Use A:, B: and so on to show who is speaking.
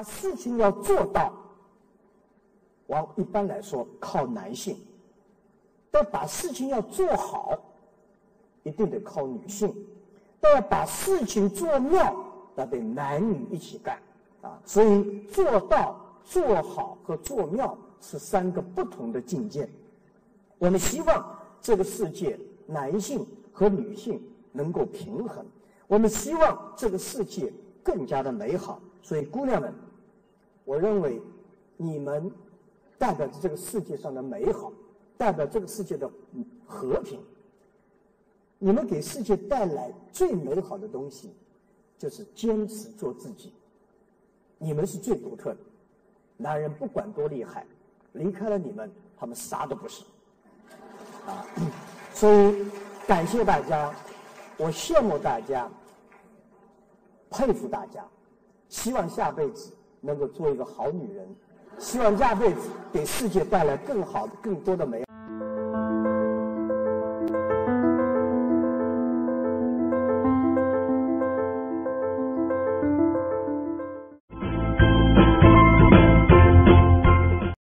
A: 把事情要做到，往一般来说靠男性；但把事情要做好，一定得靠女性；但要把事情做妙，那得男女一起干啊。所以做到、做好和做妙是三个不同的境界。我们希望这个世界男性和女性能够平衡，我们希望这个世界更加的美好。所以，姑娘们，我认为你们代表着这个世界上的美好，代表这个世界的和平。你们给世界带来最美好的东西，就是坚持做自己。你们是最独特的，男人不管多厉害，离开了你们，他们啥都不是。啊，所以感谢大家，我羡慕大家，佩服大家。希望下辈子能够做一个好女人，希望下辈子给世界带来更好的、更多的美好。